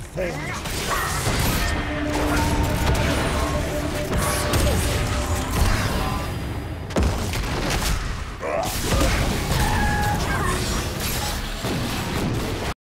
forms.